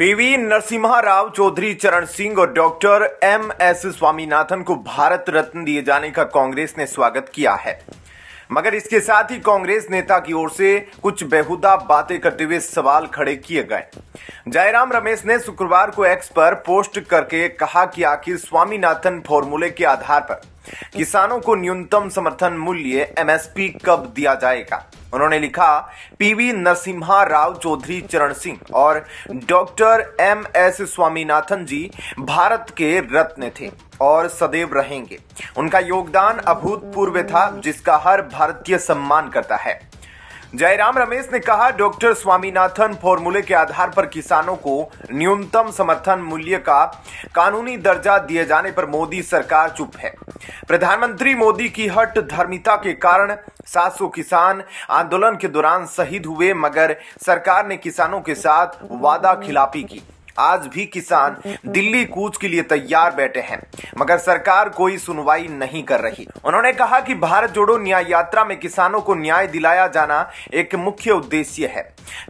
PV Narasimha Rao Chaudhary Charan Singh और doctor M S Swaminathan को भारत रत्न दिए जाने का कांग्रेस ने स्वागत किया है। मगर इसके साथ ही कांग्रेस नेता की ओर से कुछ बेहुदा बातें करते हुए सवाल खड़े किए गए। जयराम रमेश ने शुक्रवार को एक्स पर पोस्ट करके कहा कि आखिर स्वामीनाथन फॉर्मूले के आधार पर किसानों को न्यूनतम समर्थन मूल्य एमएसपी कब दिया जाएगा? उन्होंने लिखा पीवी नरसिम्हा राव चौधरी चरण सिंह और doctor M S Swaminathan ji Bharat के रत्न थे और सदैव रहेंगे। उनका योगदान अभूतपूर्व था, जिसका हर भारतीय सम्मान करता है। जयराम रमेश ने कहा, डॉक्टर स्वामीनाथन फॉर्मूले के आधार पर किसानों को न्यूनतम समर्थन मूल्य का कानूनी दर्जा दिए जाने पर मोदी सरकार चुप है। प्रधानमंत्री मोदी की हट धर्मिता के कारण 700 किसान आंदोलन के दौरान शहीद हुए, मगर सरकार ने किसानों के साथ वादा खिलाफी की। आज भी किसान दिल्ली कूच के लिए तैयार बैठे हैं, मगर सरकार कोई सुनवाई नहीं कर रही। उन्होंने कहा कि भारत जोड़ो न्याय यात्रा में किसानों को न्याय दिलाया जाना एक मुख्य उद्देश्य है।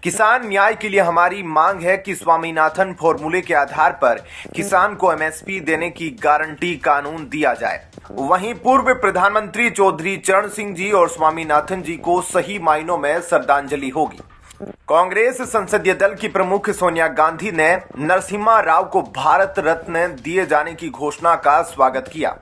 किसान न्याय के लिए हमारी मांग है कि स्वामीनाथन फॉर्मूले के आधार पर किसान को एमएसपी देने की गारंटी कानून दिया जाए। वहीं पूर्व प्रधानमंत्री चौधरी चरण सिंह जी और स्वामीनाथन जी को सही मायनों में श्रद्धांजलि होगी। कांग्रेस संसदीय दल की प्रमुख सोनिया गांधी ने नरसिम्हा राव को भारत रत्न दिए जाने की घोषणा का स्वागत किया।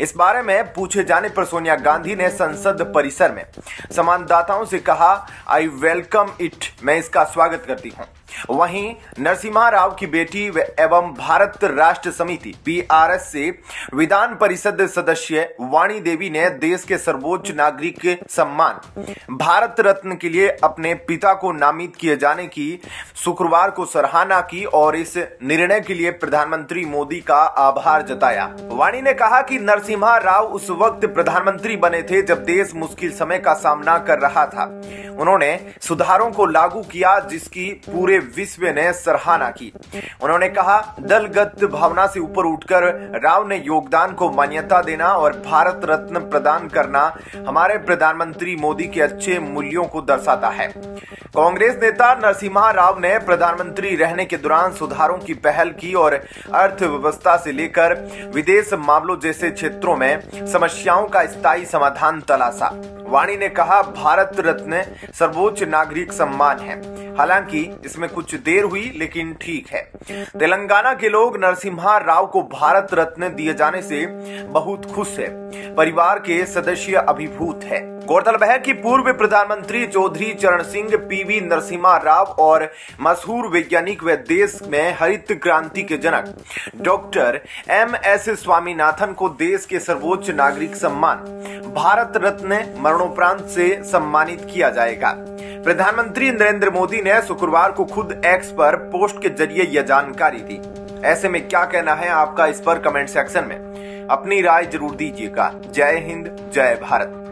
इस बारे में पूछे जाने पर सोनिया गांधी ने संसद परिसर में, संवाददाताओं से कहा आई वेलकम इट मैं इसका स्वागत करती हूँ। वहीं नरसिम्हा राव की बेटी एवं भारत राष्ट्र समिति पीआरएस से विधान परिषद सदस्य वाणी देवी ने देश के सर्वोच्च नागरिक सम्मान। भारत रत्न के लिए अपने पिता को नामित किए जाने की, शुक्रवार को सराहना की और इस निर्णय के लिए प्रधानमंत्री मोदी का आभार जताया। वाणी ने कहा कि नरसिम्हा राव उस वक्त प्रधानमंत्री बने थे जब देश मुश्किल समय का सामना कर रहा था। उन्होंने सुधारों को लागू किया जिसकी पूरे विश्व ने सराहना की। उन्होंने कहा, दलगत भावना से ऊपर उठकर राव ने योगदान को मान्यता देना और भारत रत्न प्रदान करना हमारे प्रधानमंत्री मोदी के अच्छे मूल्यों को दर्शाता है। कांग्रेस नेता नरसिम्हा राव ने प्रधानमंत्री रहने के दौरान सुधारों की पहल की और अर्थव्यवस्था से लेकर विदेश मामलों जैसे क्षेत्रों में समस्याओं का स्थायी समाधान तलाशा। वाणी ने कहा, भारत रत्न सर्वोच्च नागरिक सम्मान है। हालाँकि, इसमें कुछ देर हुई, लेकिन ठीक है। तेलंगाना के लोग नरसिम्हा राव को भारत रत्न दिए जाने से बहुत खुश है। परिवार के सदस्य अभिभूत है। गौरतलब है कि पूर्व प्रधानमंत्री चौधरी चरण सिंह पीवी नरसिम्हा राव और मशहूर वैज्ञानिक व देश में हरित क्रांति के जनक डॉक्टर एम एस स्वामीनाथन को देश के सर्वोच्च नागरिक सम्मान। भारत रत्न मरणोपरांत से सम्मानित किया जाएगा। प्रधानमंत्री नरेंद्र मोदी ने शुक्रवार को खुद एक्स पर पोस्ट के ज़रिए यह जानकारी दी। ऐसे में क्या कहना है आपका इस पर कमेंट सेक्शन में? अपनी राय ज़रूर दीजिएगा। जय हिंद, जय भारत।